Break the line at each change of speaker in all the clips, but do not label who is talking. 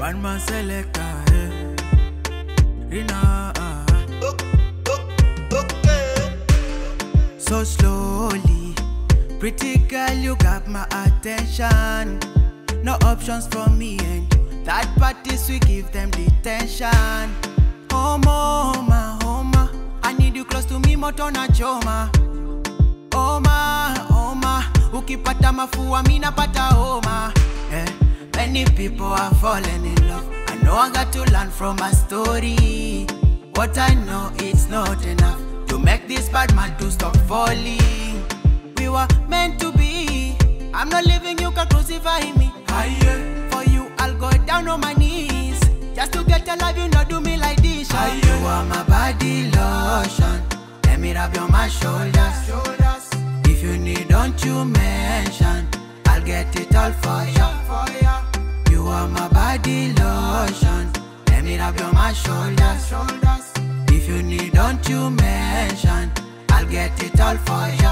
One man selector, eh. Rina, ah. So slowly, pretty girl, you got my attention. No options for me and you. That parties we give them detention. Homo, homa, homa. I need you close to me, moto na choma. Oma, oma, Ukipata mafua, mi napata homa. Many people are falling in love. I know I got to learn from my story. What I know, it's not enough to make this bad man to stop falling. We were meant to be. I'm not leaving you, can crucify me. Aye. For you, I'll go down on my knees. Just to get alive, you not do me like this. Aye. You are my body lotion. Let me rub on my shoulders. shoulders. If you need, don't you mention. I'll get it all for you. You are my body lotion. Let me rub your my shoulders. If you need, don't you mention. I'll get it all for you.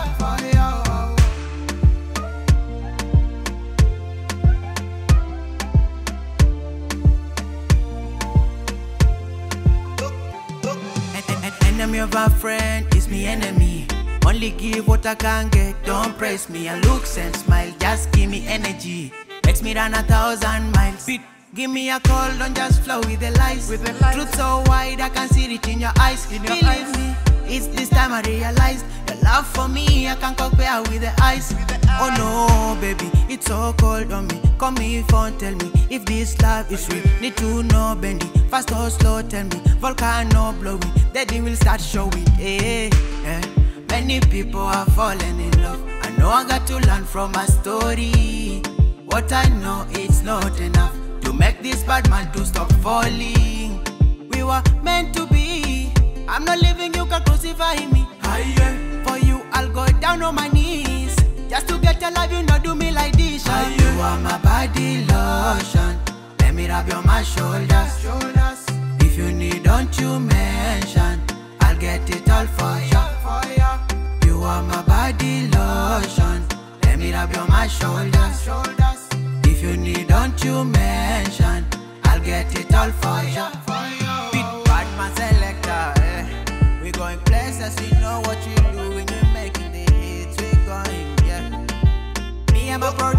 Enemy of a friend is me enemy. Only give what I can get, don't press me. And looks and smile, just give me energy. Makes me run a thousand miles. Give me a call, don't just flow with the lies.
With the lies.
Truth so wide, I can see it in your eyes.
In your
Believe
eyes.
me, it's this time I realized your love for me, I can't compare with the ice.
the
Oh no, baby, it's so cold on me. Come me phone, tell me if this love is real. Need to know, Bendy. Fast or slow, tell me. Volcano blowing, then will start showing. Hey, eh. Many people are falling in love. I know I got to learn from my story. What I know, it's not enough make this bad man to stop falling. We were meant to be. I'm not leaving you, can crucify me. For you, I'll go down on my knees. Just to get your love, you not do me like this. ah. You are my body lotion. Let me rub your my shoulders. shoulders. If you need, don't you mention. I'll get it all for you. For You you are my body lotion. Let me rub your my shoulders. shoulders. If you need, don't you mention. Get it all for you. Big bad man selector, eh. We going places, you know what you do when you making the hits. We going, yeah. Me and my producer.